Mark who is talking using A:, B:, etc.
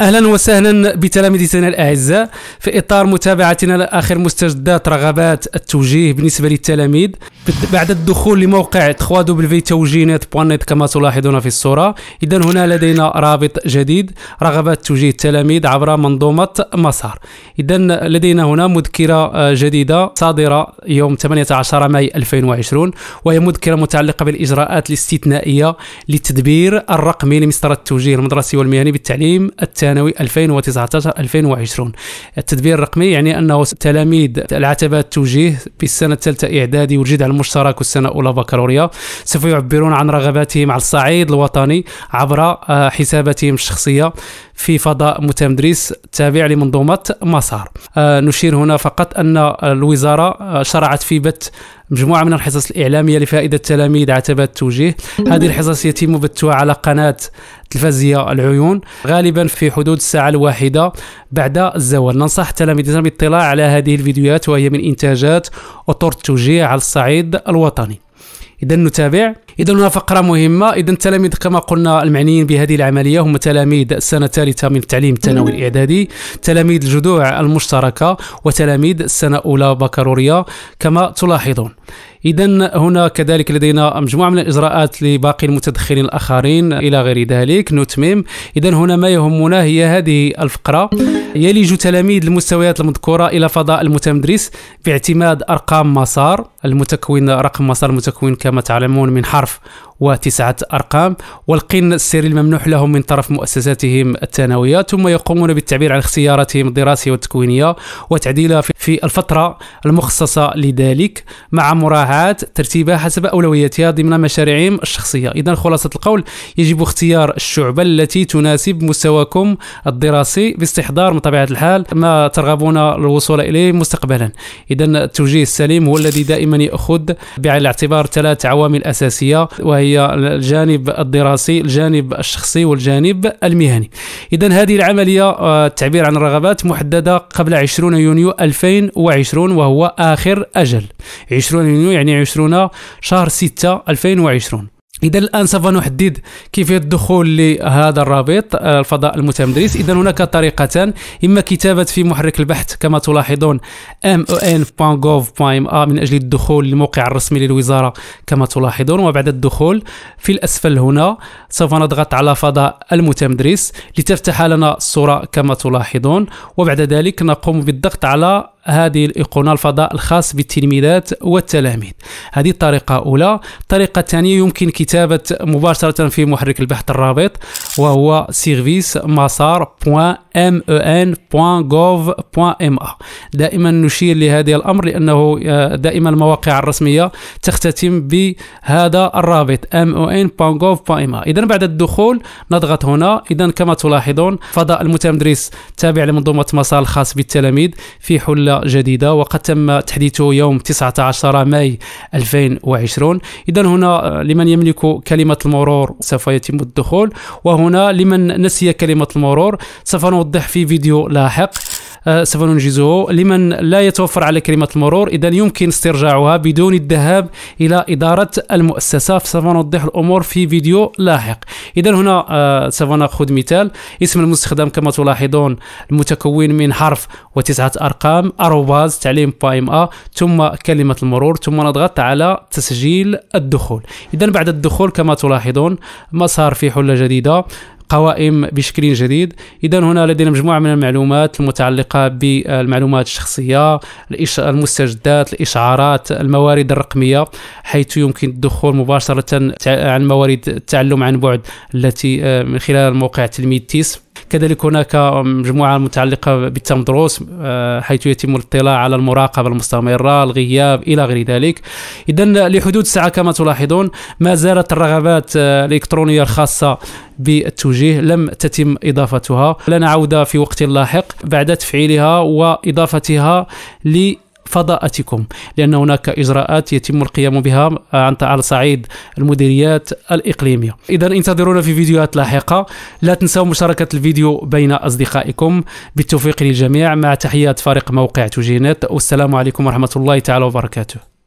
A: أهلا وسهلا بتلاميذنا الأعزاء في إطار متابعتنا لآخر مستجدات رغبات التوجيه بالنسبة للتلاميذ. بعد الدخول لموقع www.توجينات.net كما تلاحظون في الصورة اذا هنا لدينا رابط جديد رغبات توجيه التلاميذ عبر منظومة مسار. اذا لدينا هنا مذكرة جديدة صادرة يوم 18 ماي 2020 وهي مذكرة متعلقة بالإجراءات الاستثنائية للتدبير الرقمي لمسطره التوجيه المدرسي والمهني بالتعليم التالي. الثانوي 2019 2020 التدبير الرقمي يعني أنه تلاميذ العتبات التوجيه بالسنة الثالثة اعدادي والجد على المشترك والسنة الأولى بكالوريا. سوف يعبرون عن رغباتهم على الصعيد الوطني عبر آه، حساباتهم الشخصية في فضاء متمدرس تابع لمنظومة مسار. آه، نشير هنا فقط أن الوزارة آه، شرعت في بث مجموعة من الحصص الإعلامية لفائدة تلاميذ عتبات التوجيه. هذه الحصص يتم بثها على قناة تلفزية العيون غالبا في حدود الساعة الواحدة بعد الزوال. ننصح تلاميذنا بالاطلاع على هذه الفيديوهات وهي من إنتاجات أطر التوجيه على الصعيد الوطني. اذا نتابع اذا هنا فقرة مهمة. اذا التلاميذ كما قلنا المعنيين بهذه العملية هم تلاميذ السنة الثالثة من التعليم الثانوي الإعدادي تلاميذ الجذوع المشتركة وتلاميذ السنة الأولى بكالوريا كما تلاحظون. اذا هنا كذلك لدينا مجموعة من الإجراءات لباقي المتدخلين الآخرين إلى غير ذلك. نتمم. اذا هنا ما يهمنا هي هذه الفقرة. يلج تلاميذ المستويات المذكورة إلى فضاء المتمدرس باعتماد أرقام مسار. المتكون رقم مسار المتكون كما تعلمون من حرف وتسعة أرقام والقن السري الممنوح لهم من طرف مؤسساتهم الثانوية ثم يقومون بالتعبير عن اختياراتهم الدراسية والتكوينية وتعديلها في الفترة المخصصة لذلك مع مراعاة ترتيبها حسب أولوياتها ضمن مشاريعهم الشخصية. إذا خلاصة القول يجب اختيار الشعبة التي تناسب مستواكم الدراسي باستحضار من طبيعة الحال ما ترغبون الوصول إليه مستقبلا. إذا التوجيه السليم هو الذي دائما يأخذ بعين الاعتبار ثلاث عوامل أساسية وهي هي الجانب الدراسي الجانب الشخصي والجانب المهني. اذا هذه العملية آه، التعبير عن الرغبات محددة قبل 20 يونيو 2020 وهو آخر أجل. 20 يونيو يعني 20 شهر 6 2020 إذا الآن سوف نحدد كيفية الدخول لهذا الرابط آه، الفضاء المتمدرس. إذا هناك طريقتان إما كتابة في محرك البحث كما تلاحظون mon.gov.ma من أجل الدخول للموقع الرسمي للوزارة كما تلاحظون. وبعد الدخول في الأسفل هنا سوف نضغط على فضاء المتمدرس لتفتح لنا الصورة كما تلاحظون. وبعد ذلك نقوم بالضغط على هذه الإيقونة الفضاء الخاص بالتلميذات والتلاميذ. هذه الطريقة الأولى الطريقة الثانية يمكن كتابة مباشرة في محرك البحث الرابط وهو سيرفيس مسار men.gov.ma دائما نشير لهذا الأمر لأنه آه، دائما المواقع الرسمية تختتم بهذا الرابط mon.gov.ma إذا بعد الدخول نضغط هنا. إذا كما تلاحظون فضاء المتمدرس تابع لمنظومة مسار الخاص بالتلاميذ في حلة جديدة وقد تم تحديثه يوم 19 ماي 2020 إذا هنا آه، لمن يملك كلمة المرور سوف يتم الدخول وهنا لمن نسي كلمة المرور سوف نوضح في فيديو لاحق. آه، سوف ننجزه لمن لا يتوفر على كلمة المرور إذا يمكن استرجاعها بدون الذهاب إلى إدارة المؤسسة. سوف نوضح الأمور في فيديو لاحق. إذا هنا آه، سوف نأخذ مثال. اسم المستخدم كما تلاحظون المتكون من حرف وتسعة أرقام أروباز تعليم بايم أ ثم كلمة المرور ثم نضغط على تسجيل الدخول. إذا بعد الدخول كما تلاحظون مسار في حلة جديدة. قوائم بشكل جديد. اذا هنا لدينا مجموعة من المعلومات المتعلقة بالمعلومات الشخصية المستجدات الإشعارات الموارد الرقمية حيث يمكن الدخول مباشرة عن موارد التعلم عن بعد التي آه، من خلال موقع تلميذ تيس. كذلك هناك مجموعة متعلقة بالتمدروس آه، حيث يتم الاطلاع على المراقبة المستمرة الغياب إلى غير ذلك. إذا لحدود الساعة كما تلاحظون ما زالت الرغبات آه، الإلكترونية الخاصة بالتوجيه لم تتم إضافتها. لنا عودة في وقت لاحق بعد تفعيلها وإضافتها فضاءتكم لأن هناك إجراءات يتم القيام بها على صعيد المديريات الإقليمية. إذا انتظرونا في فيديوهات لاحقة. لا تنسوا مشاركة الفيديو بين أصدقائكم. بالتوفيق للجميع. مع تحيات فريق موقع توجينات والسلام عليكم ورحمة الله تعالى وبركاته.